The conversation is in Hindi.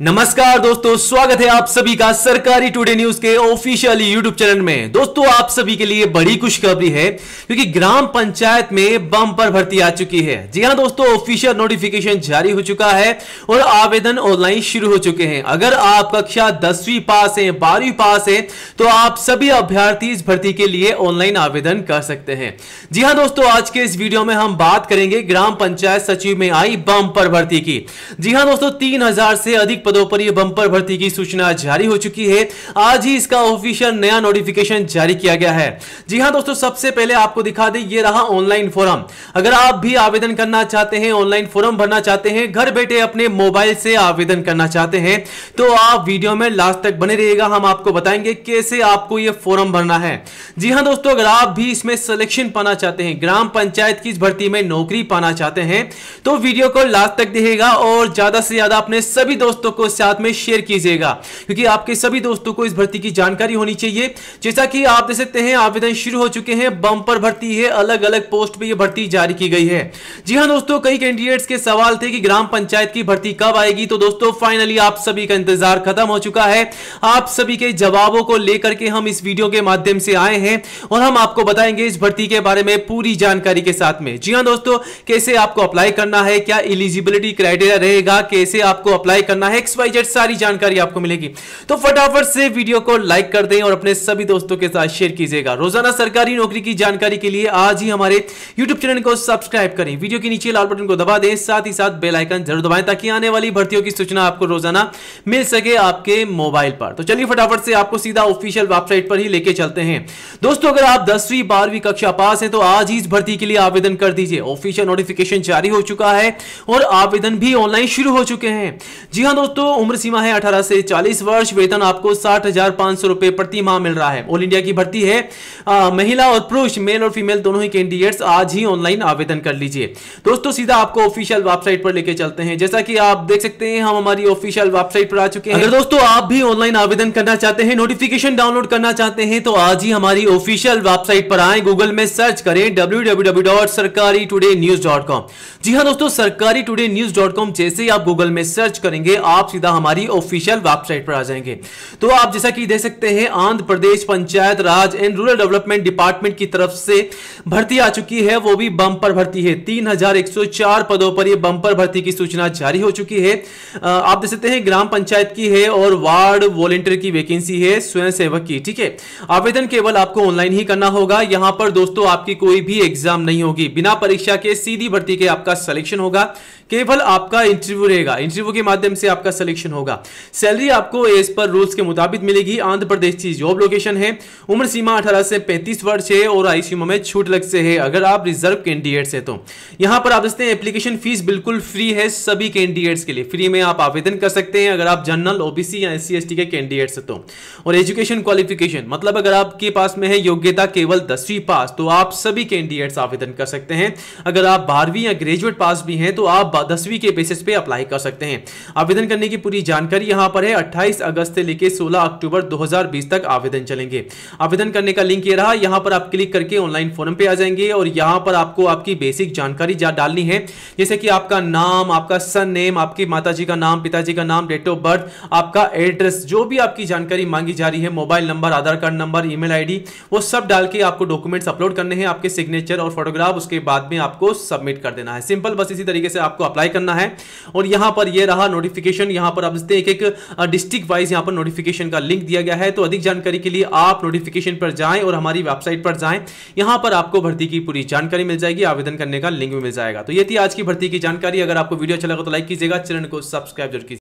नमस्कार दोस्तों, स्वागत है आप सभी का सरकारी टुडे न्यूज़ के ऑफिशियल यूट्यूब चैनल में। दोस्तों, आप सभी के लिए बड़ी खुशखबरी है, क्योंकि ग्राम पंचायत में बम पर भर्ती आ चुकी है। जी हाँ दोस्तों ऑफिशियल नोटिफिकेशन जारी हो चुका है और आवेदन ऑनलाइन शुरू हो चुके हैं। अगर आप कक्षा दसवीं पास है, बारहवीं पास है तो आप सभी अभ्यर्थी इस भर्ती के लिए ऑनलाइन आवेदन कर सकते हैं। जी हाँ दोस्तों, आज के इस वीडियो में हम बात करेंगे ग्राम पंचायत सचिव में आई बम पर भर्ती की। जी हाँ दोस्तों, तीन हज़ार से अधिक पदों पर यह बंपर भर्ती की सूचना जारी हो चुकी है। आज ही इसका ऑफिशियल नया नोटिफिकेशन जारी किया गया है। जी हाँ दोस्तों, सबसे पहले आपको दिखा दें, ये रहा ऑनलाइन फॉर्म अगर आप भी आवेदन करना चाहते हैं ऑनलाइन फॉर्म भरना चाहते हैं, घर बैठे अपने मोबाइल से आवेदन करना चाहते हैं तो आप वीडियो में लास्ट तक बने रहिएगा। हम आपको बताएँगे कैसे आपको यह फॉर्म भरना है। जी हाँ दोस्तों, अगर आप भी इसमें सिलेक्शन पाना चाहते हैं, ग्राम पंचायत की भर्ती में नौकरी पाना चाहते हैं तो वीडियो को लास्ट तक दिखेगा और ज़्यादा से ज़्यादा अपने सभी दोस्तों को साथ में शेयर कीजिएगा, क्योंकि आपके सभी दोस्तों को इस भर्ती की जानकारी होनी चाहिए। जैसा कि आप देख सकते हैं, आवेदन शुरू हो चुके हैं बंपर भर्ती है अलग अलग पोस्ट पर ये भर्ती जारी की गई है। जी हाँ दोस्तों, कई कैंडिडेट्स के सवाल थे कि ग्राम पंचायत की भर्ती कब आएगी तो दोस्तों फाइनली आप सभी का इंतज़ार खत्म हो चुका है। आप सभी के जवाबों को लेकर के हम इस वीडियो के माध्यम से आए हैं, और हम आपको बताएँगे इस भर्ती के बारे में पूरी जानकारी के साथ में। जी हाँ दोस्तों, कैसे आपको अप्लाई करना है, क्या एलिजिबिलिटी क्राइटेरिया रहेगा, कैसे आपको अप्लाई करना है एक्स वाई जेड सारी जानकारी आपको मिलेगी। तो फटाफट से वीडियो को लाइक कर दें और अपने सभी दोस्तों के साथ शेयर कीजिएगा। रोज़ाना सरकारी नौकरी की जानकारी के लिए आज ही हमारे यूट्यूब चैनल को सब्सक्राइब करें। वीडियो के नीचे लाल बटन को दबा दें, साथ ही साथ बेल आइकन ज़रूर दबाएँ ताकि आने वाली भर्तियों की सूचना आपको रोज़ाना मिल सके आपके मोबाइल पर। तो चलिए फटाफट से आपको सीधा ऑफिशियल वेबसाइट पर ही लेके चलते हैं। दोस्तों, अगर आप दसवीं, बारहवीं कक्षा पास है तो आज ही इस भर्ती के लिए आवेदन कर दीजिए। ऑफिशियल नोटिफिकेशन जारी हो चुका है और आवेदन भी ऑनलाइन शुरू हो चुके हैं। जी हाँ दोस्तों उम्र सीमा है 18 से 40 वर्ष वेतन आपको साठ हज़ार पाँच सौ रुपए प्रति माह मिल रहा है। ऑल इंडिया की भर्ती है आ, महिला और पुरुष मेल और फीमेल दोनों ही कैंडिडेट्स आज ही ऑनलाइन आवेदन कर लीजिए। दोस्तों सीधा आपको ऑफिशियल वेबसाइट पर लेके चलते हैं। जैसा कि आप देख सकते हैं हम हमारी ऑफिशियल वेबसाइट पर आ चुके हैं। अगर दोस्तों आप भी ऑनलाइन आवेदन करना चाहते हैं नोटिफिकेशन डाउनलोड करना चाहते हैं तो आज ही हमारी ऑफिशियल वेबसाइट पर आए। गूगल में सर्च करें www.sarkari-today-news.com जी हाँ दोस्तों सरकारी टुडे न्यूज़ डॉट कॉम जैसे ही आप गूगल में सर्च करेंगे आप सीधा हमारी ऑफिशियल वेबसाइट पर आ जाएँगे। तो आप जैसा कि देख सकते हैं, Andhra Pradesh panchayat raj and rural development department की तरफ़ से भर्ती आ चुकी है। वो भी बंपर भर्ती है। तीन पदों पर यह बंपर भर्ती की सूचना जारी हो चुकी है। आप देख सकते हैं, ग्राम पंचायत की है और वार्ड वॉलेंटियर की वैकेंसी है स्वयं सेवक की, ठीक है? आवेदन केवल आपको ऑनलाइन ही करना होगा। यहाँ पर दोस्तों, आपकी कोई भी एग्ज़ाम नहीं होगी। बिना परीक्षा के सीधी भर्ती के आपका सिलेक्शन होगा। केवल आपका इंटरव्यू रहेगा। इंटरव्यू के माध्यम से आपका सिलेक्शन होगा। सैलरी आपको एज पर रूल्स के मुताबिक मिलेगी। आंध्र प्रदेश की जॉब लोकेशन है। उम्र सीमा 18 से 35 वर्ष है और आईसीयू में छूट लग से है, अगर आप रिज़र्व कैंडिडेट्स है तो। यहाँ पर आप देखते हैं एप्लीकेशन फ़ीस बिल्कुल फ्री है सभी कैंडिडेट्स के लिए। फ्री में आप आवेदन कर सकते हैं अगर आप जनरल ओबीसी या एस सी के कैंडिडेट्स है तो। और एजुकेशन क्वालिफिकेशन मतलब अगर आपके पास में है योग्यता केवल दसवीं पास तो आप सभी कैंडिडेट्स आवेदन कर सकते हैं। अगर आप बारहवीं या ग्रेजुएट पास भी हैं तो आप दसवीं के बेसिस पे अप्लाई कर सकते हैं। आवेदन करने की पूरी जानकारी यहाँ पर है। 28 अगस्त से लेकर 16 अक्टूबर 2020 तक आवेदन चलेंगे। आवेदन करने का लिंक ये रहा, यहाँ पर आप क्लिक करके ऑनलाइन फॉर्म पे आ जाएँगे और यहाँ पर आपको आपकी बेसिक जानकारी डालनी है। जैसे कि आपका नाम, आपका सन नेम, आपकी माता का नाम, पिताजी का नाम, डेट ऑफ़ बर्थ, आपका एड्रेस, जो भी आपकी जानकारी मांगी जा रही है, mobile number, Aadhaar card number, email ID, वो सब डाल के आपको डॉक्यूमेंट्स अपलोड करने हैं। आपके सिग्नेचर और फोटोग्राफ, उसके बाद में आपको सबमिट कर देना है। सिंपल, बस इसी तरीके से आपको अप्लाई करना है। और यहाँ पर यह रहा नोटिफिकेशन यहाँ पर आप देखते हैं एक एक डिस्ट्रिक्ट वाइज यहाँ पर नोटिफिकेशन का लिंक दिया गया है तो अधिक जानकारी के लिए आप नोटिफिकेशन पर जाएँ और हमारी वेबसाइट पर जाएँ। यहाँ पर आपको भर्ती की पूरी जानकारी मिल जाएगी, आवेदन करने का लिंक भी मिल जाएगा। तो ये थी आज की भर्ती की जानकारी। अगर आपको वीडियो अच्छा लगा तो लाइक कीजिएगा, चैनल को सब्सक्राइब ज़रूर